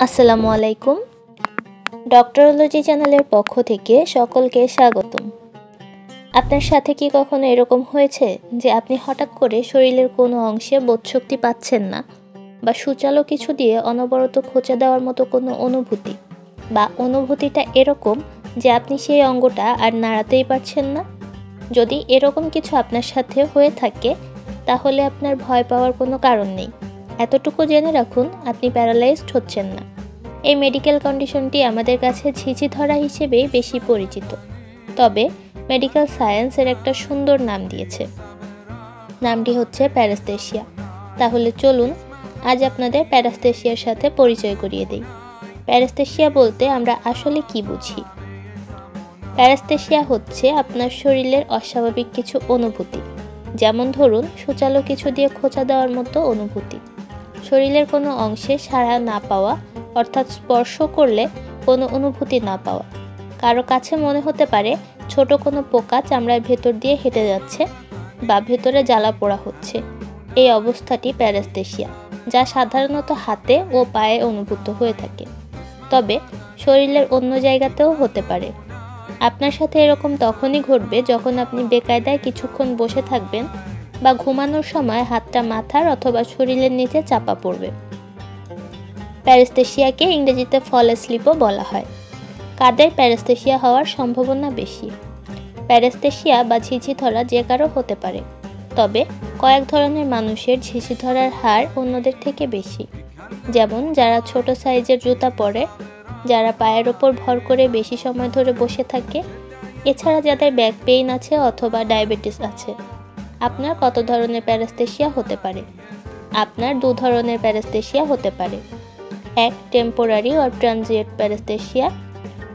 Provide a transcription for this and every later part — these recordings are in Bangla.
আসসালামু আলাইকুম। ডক্টরোলজি চ্যানেলের পক্ষ থেকে সকলকে স্বাগতম। আপনার সাথে কি কখনো এরকম হয়েছে যে আপনি হঠাৎ করে শরীরের কোনো অংশে বোধশক্তি পাচ্ছেন না বা সুচালো কিছু দিয়ে অনবরত খোঁচা দেওয়ার মতো কোনো অনুভূতি? বা অনুভূতিটা এরকম যে আপনি সেই অঙ্গটা আর নাড়াতেই পারছেন না? যদি এরকম কিছু আপনার সাথে হয়ে থাকে, তাহলে আপনার ভয় পাওয়ার কোনো কারণ নেই। এতটুকু জেনে রাখুন, আপনি প্যারালাইজড হচ্ছেন না। এই মেডিকেল কন্ডিশনটি আমাদের কাছে ঝিঝি ধরা হিসেবেই বেশি পরিচিত। তবে মেডিকেল সায়েন্সের একটা সুন্দর নাম দিয়েছে। নামটি হচ্ছে প্যারাস্থেশিয়া তাহলে চলুন, আজ আপনাদের প্যারাস্থেশিয়ার সাথে পরিচয় করিয়ে দিই। প্যারাস্থেশিয়া বলতে আমরা আসলে কি বুঝি? প্যারাস্থেশিয়া হচ্ছে আপনার শরীরের অস্বাভাবিক কিছু অনুভূতি। যেমন ধরুন, সুচালো কিছু দিয়ে খোঁচা দেওয়ার মতো অনুভূতি। শরীরের কোনো অংশে সাড়া না পাওয়া, অর্থাৎ স্পর্শ করলে কোনো অনুভূতি না পাওয়া। কারও কাছে মনে হতে পারে, ছোট কোনো পোকা চামড়ার ভেতর দিয়ে হেঁটে যাচ্ছে বা ভেতরে জ্বালা পোড়া হচ্ছে। এই অবস্থাটি প্যারাস্থেশিয়া যা সাধারণত হাতে ও পায়ে অনুভূত হয়ে থাকে। তবে শরীরের অন্য জায়গাতেও হতে পারে। আপনার সাথে এরকম তখনই ঘটবে যখন আপনি বেকায়দায় কিছুক্ষণ বসে থাকবেন বা ঘুমানোর সময় হাতটা মাথার অথবা শরীরের নিচে চাপা পড়বে। প্যারেস্থেশিয়াকে ইংরেজিতে ফল স্লিপও বলা হয়। কাদের প্যারেস্থেশিয়া হওয়ার সম্ভাবনা বেশি? প্যারেস্থেশিয়া বা ঝিঝি ধরা যে কারও হতে পারে। তবে কয়েক ধরনের মানুষের ঝিঝি ধরার হার অন্যদের থেকে বেশি। যেমন যারা ছোট সাইজের জুতা পরে, যারা পায়ের ওপর ভর করে বেশি সময় ধরে বসে থাকে, এছাড়া যাদের ব্যাক পেইন আছে অথবা ডায়াবেটিস আছে। আপনার কত ধরনের প্যারাস্থেশিয়া হতে পারে? আপনার দু ধরনের প্যারাস্থেশিয়া হতে পারে। এক, টেম্পোরারি অর ট্রানজিয়েন্ট প্যারাস্থেশিয়া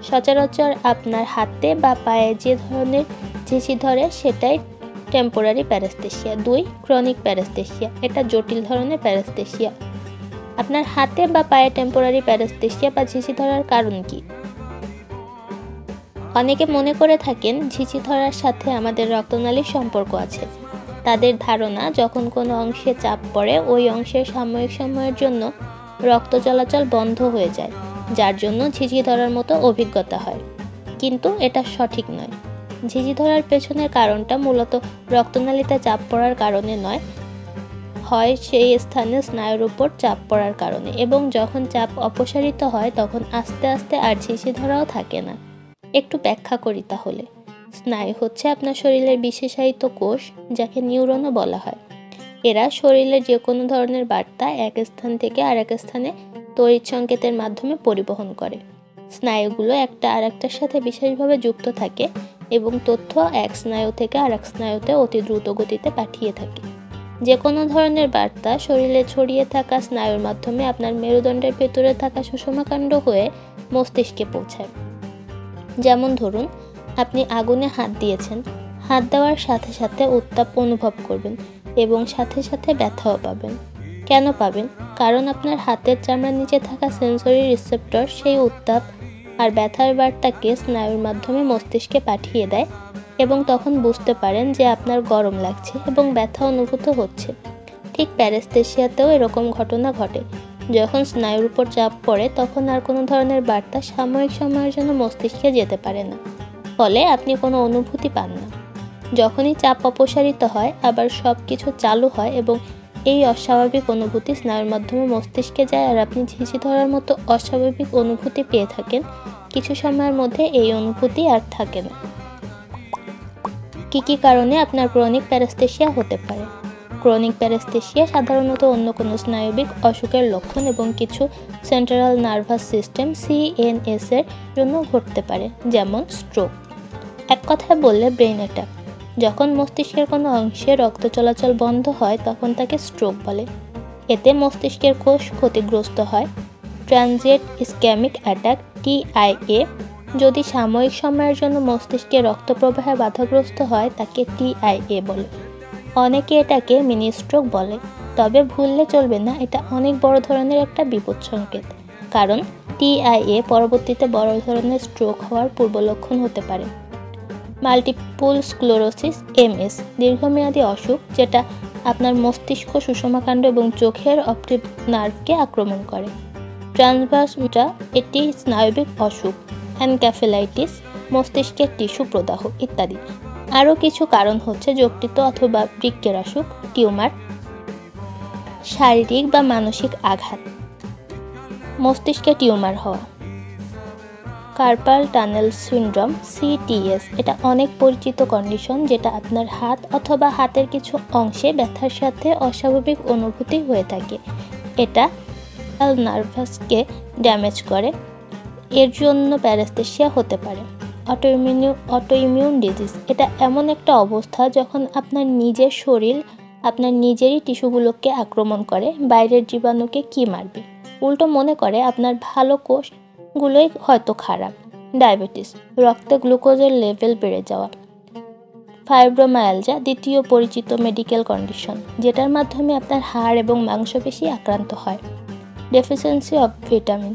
সচরাচর আপনার হাতে বা পায়ে যে ধরনের ঝিঝি ধরে, সেটাই টেম্পোরারি প্যারাস্থেশিয়া দুই, ক্রনিক প্যারাস্থেশিয়া এটা জটিল ধরনের প্যারাস্থেশিয়া আপনার হাতে বা পায়ে টেম্পোরারি প্যারাস্থেশিয়া বা ঝিঝি ধরার কারণ কি? অনেকে মনে করে থাকেন, ঝিঝি ধরার সাথে আমাদের রক্তনালীর সম্পর্ক আছে। তাদের ধারণা, যখন কোনো অংশে চাপ পড়ে, ওই অংশের সাময়িক সময়ের জন্য রক্ত চলাচল বন্ধ হয়ে যায়, যার জন্য ঝিঝি ধরার মতো অভিজ্ঞতা হয়। কিন্তু এটা সঠিক নয়। ঝিঝি ধরার পেছনের কারণটা মূলত রক্তনালীতে চাপ পড়ার কারণে নয়, হয় সেই স্থানে স্নায়ুর উপর চাপ পড়ার কারণে। এবং যখন চাপ অপসারিত হয়, তখন আস্তে আস্তে আর ঝিঝি ধরাও থাকে না। একটু ব্যাখ্যা করি তাহলে। স্নায়ু হচ্ছে আপনার শরীরের বিশেষায়িত কোষ, যাকে নিউরনও বলা হয়। এরা শরীরের যে কোনো ধরনের বার্তা এক স্থান থেকে আর এক স্থানে তড়িৎ সংকেতের মাধ্যমে পরিবহন করে। স্নায়ুগুলো একটা আর একটার সাথে বিশেষভাবে যুক্ত থাকে এবং তথ্য এক স্নায়ু থেকে আর এক স্নায়ুতে অতি দ্রুত গতিতে পাঠিয়ে থাকে। যে কোনো ধরনের বার্তা শরীরে ছড়িয়ে থাকা স্নায়ুর মাধ্যমে আপনার মেরুদণ্ডের ভেতরে থাকা সুষমাকাণ্ড হয়ে মস্তিষ্কে পৌঁছায়। যেমন ধরুন আপনি আগুনে হাত দিয়েছেন। হাত দেওয়ার সাথে সাথে উত্তাপ অনুভব করবেন এবং সাথে সাথে ব্যথাও পাবেন। কেন পাবেন? কারণ আপনার হাতের চামড়ার নিচে থাকা সেন্সরি রিসেপ্টর সেই উত্তাপ আর ব্যথার বার্তাকে স্নায়ুর মাধ্যমে মস্তিষ্কে পাঠিয়ে দেয় এবং তখন বুঝতে পারেন যে আপনার গরম লাগছে এবং ব্যথা অনুভূত হচ্ছে। ঠিক প্যারেস্থেশিয়াতেও এরকম ঘটনা ঘটে। যখন স্নায়ুর উপর চাপ পড়ে, তখন আর কোনো ধরনের বার্তা সাময়িক সময়ের জন্য মস্তিষ্কে যেতে পারে না। ফলে আপনি কোনো অনুভূতি পান না। যখনই চাপ অপসারিত হয়, আবার সব কিছু চালু হয় এবং এই অস্বাভাবিক অনুভূতি স্নায়ুর মাধ্যমে মস্তিষ্কে যায় আর আপনি ঝিঝি ধরার মতো অস্বাভাবিক অনুভূতি পেয়ে থাকেন, কিছু সময়ের মধ্যে এই অনুভূতি আর থাকে না। কী কী কারণে আপনার ক্রনিক প্যারাস্থেশিয়া হতে পারে? ক্রনিক প্যারাস্থেশিয়া সাধারণত অন্য কোনো স্নায়বিক অসুখের লক্ষণ এবং কিছু সেন্ট্রাল নার্ভাস সিস্টেম সিএনএস এর জন্য ঘটতে পারে, যেমন স্ট্রোক। এক কথায় বললে ব্রেন অ্যাটাক। যখন মস্তিষ্কের কোনো অংশে রক্ত চলাচল বন্ধ হয়, তখন তাকে স্ট্রোক বলে। এতে মস্তিষ্কের কোষ ক্ষতিগ্রস্ত হয়। ট্রানজিয়েন্ট ইস্ক্যামিক অ্যাটাক টিআইএ যদি সাময়িক সময়ের জন্য মস্তিষ্কে রক্ত প্রবাহে বাধাগ্রস্ত হয়, তাকে টিআইএ বলে। অনেকে এটাকে মিনি স্ট্রোক বলে। তবে ভুললে চলবে না, এটা অনেক বড় ধরনের একটা বিপদ সংকেত। কারণ টিআইএ পরবর্তীতে বড় ধরনের স্ট্রোক হওয়ার পূর্বলক্ষণ হতে পারে। মাল্টিপুল স্ক্লোরোসিস এমএস দীর্ঘমেয়াদী অসুখ, যেটা আপনার মস্তিষ্ক সুষমাকাণ্ড এবং চোখের অপটিক নার্ভকে আক্রমণ করে। ট্রান্সভার্সটা এটি স্নায়বিক অসুখ অ্যানক্যাফেলাইটিস মস্তিষ্কের টিস্যু প্রদাহ ইত্যাদি। আরও কিছু কারণ হচ্ছে যকৃত অথবা বৃক্কের অসুখ, টিউমার, শারীরিক বা মানসিক আঘাত। মস্তিষ্কে টিউমার হওয়া। কার্পাল টানেল সিন্ড্রোম সিটিএস এটা অনেক পরিচিত কন্ডিশন যেটা আপনার হাত অথবা হাতের কিছু অংশে ব্যথার সাথে অস্বাভাবিক অনুভূতি হয়ে থাকে। এটা নার্ভাসকে ড্যামেজ করে। এর জন্য প্যারাস্থেশিয়া হতে পারে। অটোইমিউ অটোইমিউন ডিজিজ এটা এমন একটা অবস্থা যখন আপনার নিজের শরীর আপনার নিজেরই টিস্যুগুলোকে আক্রমণ করে, বাইরের জীবাণুকে কি মারবে? উল্টো মনে করে আপনার ভালো কোষগুলোই হয়তো খারাপ। ডায়াবেটিস, রক্তে গ্লুকোজের লেভেল বেড়ে যাওয়া। ফাইব্রোমায়ালজা দ্বিতীয় পরিচিত মেডিকেল কন্ডিশন, যেটার মাধ্যমে আপনার হাড় এবং মাংসপেশি আক্রান্ত হয়। Deficiency of vitamin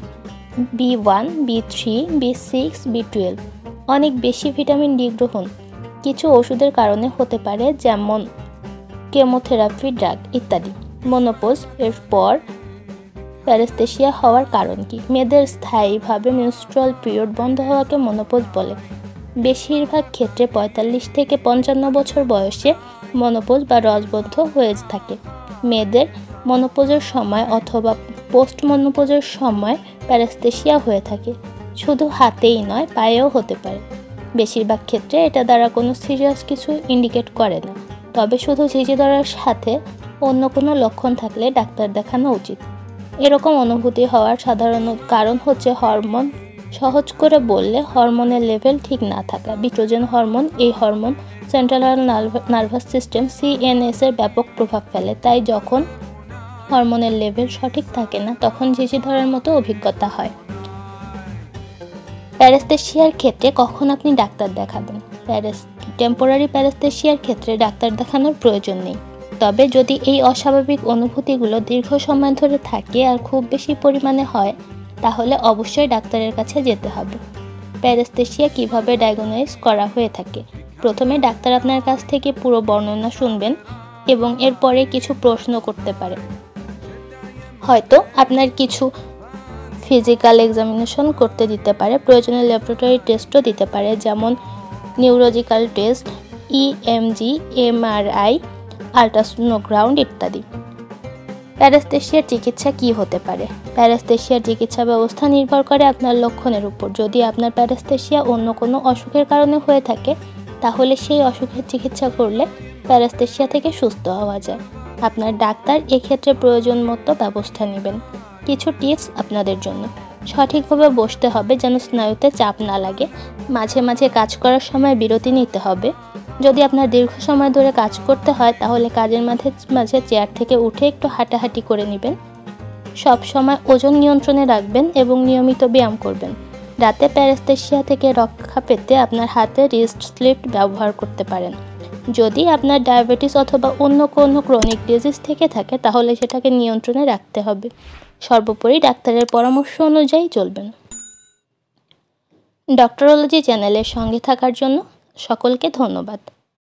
B one, B three, B six, B twelve. অনেক বেশি ভিটামিন ডি গ্রহণ। কিছু ওষুধের কারণে হতে পারে যেমন কেমোথেরাপি ড্রাগ ইত্যাদি। মনোপোজ এর পর প্যারেস্থেশিয়া হওয়ার কারণ কি? মেয়েদের স্থায়ীভাবে মিউস্ট্রাল পিরিয়ড বন্ধ হওয়াকে মনোপোজ বলে। বেশিরভাগ ক্ষেত্রে পঁয়তাল্লিশ থেকে পঞ্চান্ন বছর বয়সে মনোপোজ বা রসবদ্ধ হয়ে থাকে। মেয়েদের মনোপোজের সময় অথবা পোস্ট মনোপোজের সময় প্যারাস্থেশিয়া হয়ে থাকে। শুধু হাতেই নয়, পায়েও হতে পারে। বেশিরভাগ ক্ষেত্রে এটা দ্বারা কোনো সিরিয়াস কিছু ইন্ডিকেট করে না। তবে শুধু ঝিঝি ধরার সাথে অন্য কোনো লক্ষণ থাকলে ডাক্তার দেখানো উচিত। এরকম অনুভূতি হওয়ার সাধারণ কারণ হচ্ছে হরমোন। সহজ করে বললে হরমোনের লেভেল ঠিক না থাকা। বিট্রোজেন হরমোন, এই hormone central nervous system CNS এর ব্যাপক প্রভাব ফেলে। তাই যখন হরমোনের লেভেল সঠিক থাকে না, তখন ঝিঝি ধরার মতো অভিজ্ঞতা হয়। প্যারেস্থেশিয়ার ক্ষেত্রে কখন আপনি ডাক্তার দেখাবেন? প্যারেস টেম্পোরারি প্যারেস্থেশিয়ার ক্ষেত্রে ডাক্তার দেখানোর প্রয়োজন নেই। তবে যদি এই অস্বাভাবিক অনুভূতিগুলো দীর্ঘ সময় ধরে থাকে আর খুব বেশি পরিমাণে হয়, তাহলে অবশ্যই ডাক্তারের কাছে যেতে হবে। প্যারেস্থেশিয়া কীভাবে ডায়াগনাইজ করা হয়ে থাকে? প্রথমে ডাক্তার আপনার কাছ থেকে পুরো বর্ণনা শুনবেন এবং এরপরে কিছু প্রশ্ন করতে পারে। হয়তো আপনার কিছু ফিজিক্যাল এক্সামিনেশন করতে দিতে পারে, প্রয়োজনীয় ল্যাবরেটরি টেস্টও দিতে পারে, যেমন neurological test EMG MRI ultrasonography ইত্যাদি। প্যারাস্থেশিয়ার চিকিৎসা কি হতে পারে? প্যারাস্থেশিয়ার চিকিৎসা ব্যবস্থা নির্ভর করে আপনার লক্ষণের উপর। যদি আপনার প্যারাস্থেশিয়া অন্য কোনো অসুখের কারণে হয়ে থাকে, তাহলে সেই অসুখের চিকিৎসা করলে প্যারাস্থেশিয়া থেকে সুস্থ হওয়া যায়। আপনার ডাক্তার এক্ষেত্রে প্রয়োজন মতো ব্যবস্থা নেবেন। কিছু টিপস আপনাদের জন্য। সঠিকভাবে বসতে হবে যেন স্নায়ুতে চাপ না লাগে। মাঝে মাঝে কাজ করার সময় বিরতি নিতে হবে। যদি আপনার দীর্ঘ সময় ধরে কাজ করতে হয়, তাহলে কাজের মাঝে মাঝে চেয়ার থেকে উঠে একটু হাঁটাহাঁটি করে নেবেন। সব সময় ওজন নিয়ন্ত্রণে রাখবেন এবং নিয়মিত ব্যায়াম করবেন। রাতে প্যারেস্থেশিয়া থেকে রক্ষা পেতে আপনার হাতে রিস্ট স্লিপ ব্যবহার করতে পারেন। যদি আপনার ডায়াবেটিস অথবা অন্য কোনো ক্রনিক ডিজিজ থেকে থাকে, তাহলে সেটাকে নিয়ন্ত্রণে রাখতে হবে। সর্বোপরি ডাক্তারের পরামর্শ অনুযায়ী চলবেন। ডক্টরোলজি চ্যানেলের সঙ্গে থাকার জন্য সকলকে ধন্যবাদ।